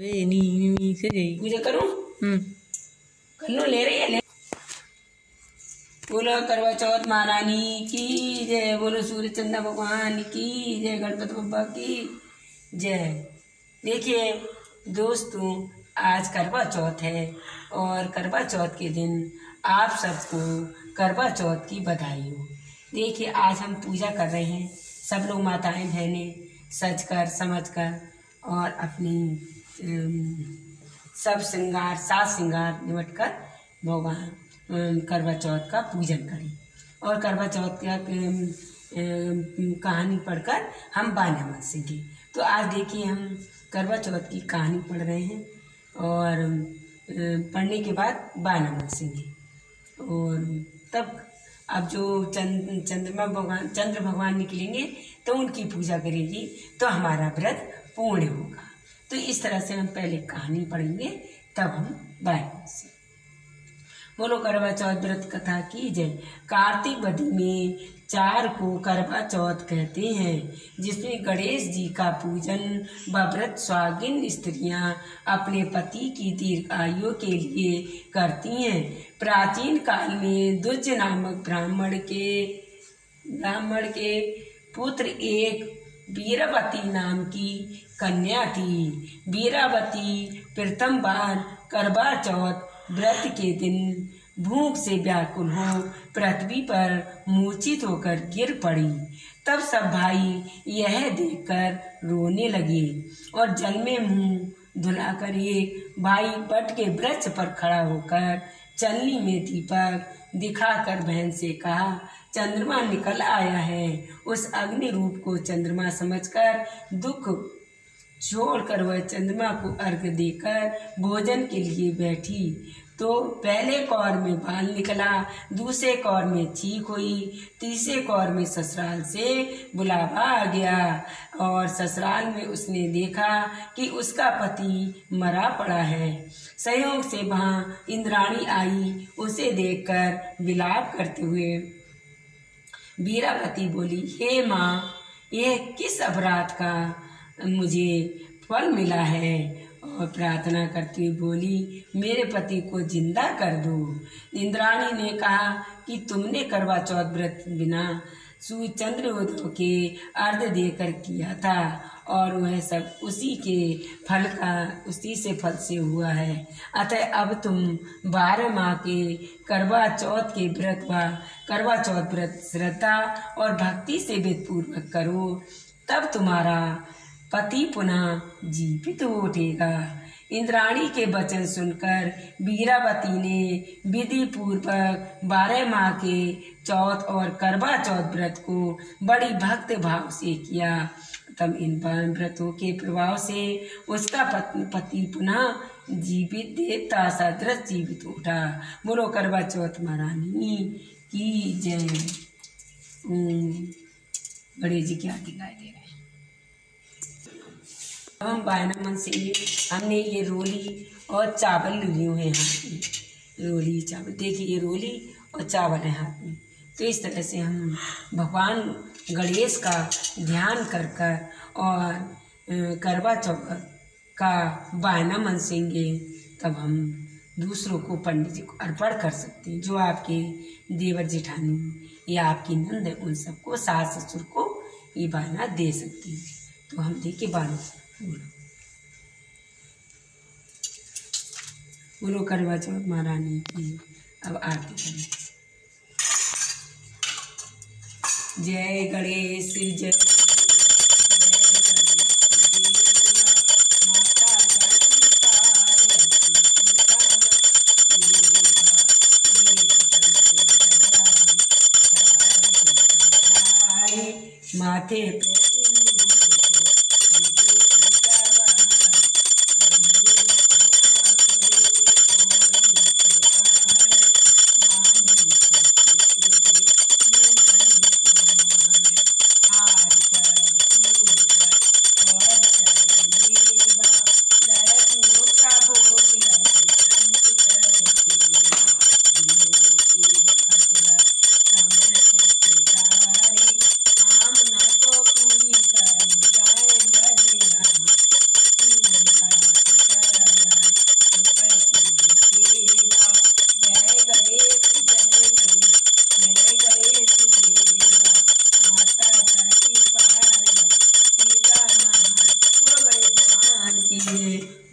ए, नी नी से गई पूजा करूँ? हम्म। कर लो ले रही है? ले। बोलो करवा चौथ महारानी की जय। बोलो सूर्य चंद्र भगवान की जय। गणपति बप्पा की जय। देखिए दोस्तों आज करवा चौथ है और करवा चौथ के दिन आप सबको करवा चौथ की बधाई हो। देखिए आज हम पूजा कर रहे हैं। सब लोग माताएँ बहनें सज कर समझ कर और अपनी सब श्रृंगार, सात श्रृंगार निमट कर भगवान करवा चौथ का पूजन करें। और करवा चौथ का कहानी पढ़कर हम बाना मनसेंगे तो आज देखिए हम करवा चौथ की कहानी पढ़ रहे हैं और पढ़ने के बाद बाना मनसेंगे और तब अब जो चंद, चंद्रमा भगवान, चंद्र भगवान निकलेंगे तो उनकी पूजा करेगी तो हमारा व्रत पूर्ण होगा। तो इस तरह से हम पहले कहानी पढ़ेंगे, तब हम बाएँ से बोलो करवा चौथ व्रत कथा की जय। कार्तिक बदी में चार को करवा चौथ कहते हैं, जिसमें गणेश जी का पूजन व व्रत स्वागिन स्त्रियाँ अपने पति की दीर्घ आयु के लिए करती हैं। प्राचीन काल में दुज नामक ब्राह्मण के ब्राह्मण के पुत्र एक वीरवती नाम की कन्या थी वीरावती प्रथम बार करवा चौथ, व्रत के दिन, भूख से व्याकुल हो, पृथ्वी पर मूर्छित होकर गिर पड़ी। तब सब भाई यह देखकर रोने लगे और जल में मुँह धुलाकर एक भाई बट के वृक्ष पर खड़ा होकर चलनी में दीपक दिखाकर बहन से कहा, चंद्रमा निकल आया है। उस अग्नि रूप को चंद्रमा समझकर दुख छोड़कर वह चंद्रमा को अर्घ देकर भोजन के लिए बैठी। तो पहले कौर में बाल निकला, दूसरे कौर में चीख हुई, तीसरे कौर में ससुराल से बुलावा आ गया और ससुराल में उसने देखा कि उसका पति मरा पड़ा है। संयोग से वहाँ इंद्राणी आई, उसे देखकर विलाप करते हुए। वीरावती बोली, हे माँ, यह किस अपराध का मुझे फल मिला है और प्रार्थना करती हुई बोली, मेरे पति को ज़िंदा कर दो। इंद्राणी ने कहा कि तुमने करवा चौथ व्रत बिना सूचंद्र उद्धव के अर्ध देकर किया था और वह सब उसी के फल का, उसी से फल से हुआ है। अतः अब तुम बारह माह के करवा चौथ के व्रत व, करवा चौथ व्रत श्रद्धा और भक्ति से वेदपूर्वक करो। तब तुम्हारा पति पुनः जीवित उठेगा इंद्राणी के वचन सुनकर बीरावती ने विधि पूर्वक बारह माह के चौथ और करवा चौथ व्रत को बड़ी भक्त भाव से किया। तब इन व्रतों के प्रभाव से उसका पति, पुनः जीवित देवता सदृश जीवित उठा। बोलो करवा चौथ महारानी की जय। गणेश जी क्या दिखाई दे रहे हैं। हम बायना मन से हमने ये रोली और चावल लिए हुए हैं हाथ में। रोली, चावल। देखिए, ये रोली और चावल है हाथ में। तो इस तरह से हम भगवान गणेश का ध्यान कर कर और करवा चौथ का बायना मनसेंगे तब हम दूसरों को पंडित जी को अर्पण कर सकते हैं, जो आपके देवर जेठानी या आपकी नंद है, उन सबको सास ससुर को ये बायना दे सकते हैं। तो हम देखिए बानो बोलो करवा चौथ महारानी की अब आरती करें जय गणेश जय माथे पे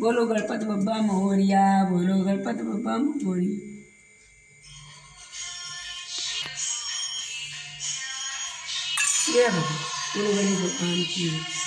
बोलो गणपत बब्बा मोरिया बोलो गणपत बब्बा मोरिया ये बोलो गणेश भगवान की